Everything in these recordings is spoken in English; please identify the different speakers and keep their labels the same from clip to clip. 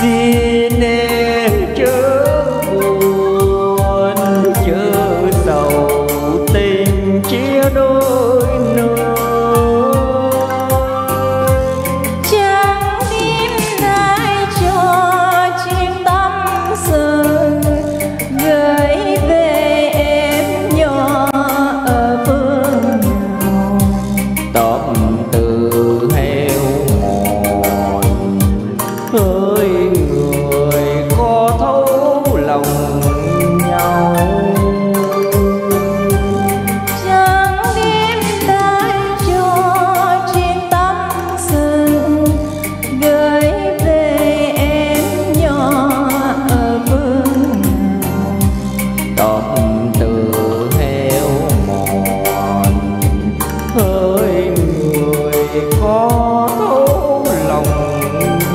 Speaker 1: xin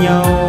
Speaker 1: nhau